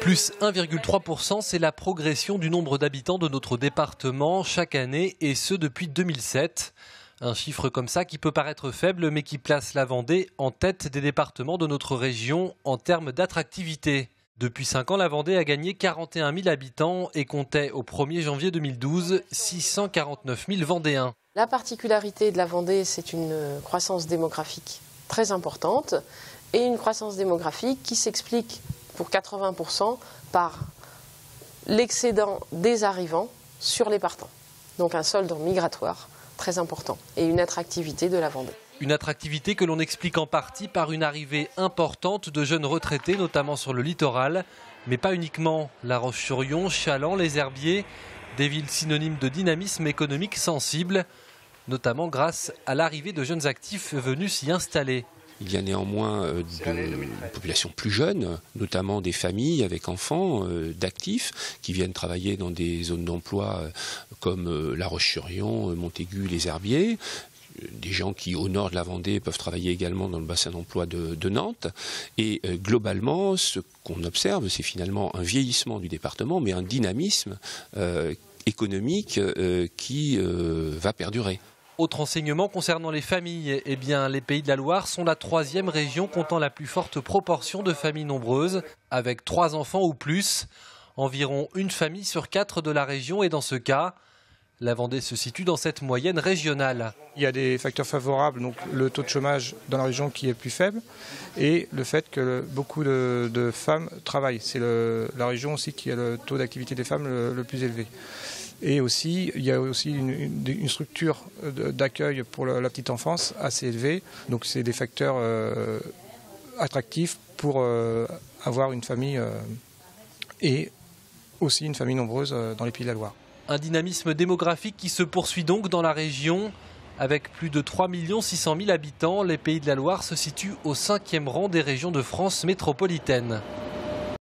Plus 1,3%, c'est la progression du nombre d'habitants de notre département chaque année, et ce depuis 2007. Un chiffre comme ça qui peut paraître faible, mais qui place la Vendée en tête des départements de notre région en termes d'attractivité. Depuis 5 ans, la Vendée a gagné 41 000 habitants et comptait au 1er janvier 2012 649 000 Vendéens. La particularité de la Vendée, c'est une croissance démographique très importante et une croissance démographique qui s'explique pour 80% par l'excédent des arrivants sur les partants. Donc un solde migratoire très important et une attractivité de la Vendée. Une attractivité que l'on explique en partie par une arrivée importante de jeunes retraités, notamment sur le littoral, mais pas uniquement. La Roche-sur-Yon, Chaland, les Herbiers, des villes synonymes de dynamisme économique sensible, notamment grâce à l'arrivée de jeunes actifs venus s'y installer. Il y a néanmoins euh, de populations plus jeunes, notamment des familles avec enfants, euh, d'actifs, qui viennent travailler dans des zones d'emploi euh, comme La Roche-sur-Yon, Montaigu, les Herbiers, des gens qui, au nord de la Vendée, peuvent travailler également dans le bassin d'emploi de, Nantes. Et globalement, ce qu'on observe, c'est finalement un vieillissement du département, mais un dynamisme économique qui va perdurer. Autre enseignement concernant les familles, eh bien, les Pays de la Loire sont la troisième région comptant la plus forte proportion de familles nombreuses, avec trois enfants ou plus. Environ une famille sur quatre de la région et dans ce cas, la Vendée se situe dans cette moyenne régionale. Il y a des facteurs favorables, donc le taux de chômage dans la région qui est plus faible et le fait que beaucoup de, femmes travaillent. C'est la région aussi qui a le taux d'activité des femmes le plus élevé. Et aussi, il y a aussi une, structure d'accueil pour la, petite enfance assez élevée. Donc c'est des facteurs euh, attractifs pour euh, avoir une famille euh, et aussi une famille nombreuse dans les Pays de la Loire. Un dynamisme démographique qui se poursuit donc dans la région. Avec plus de 3 600 000 habitants, les Pays de la Loire se situent au cinquième rang des régions de France métropolitaine.